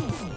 Ooh.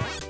Bye.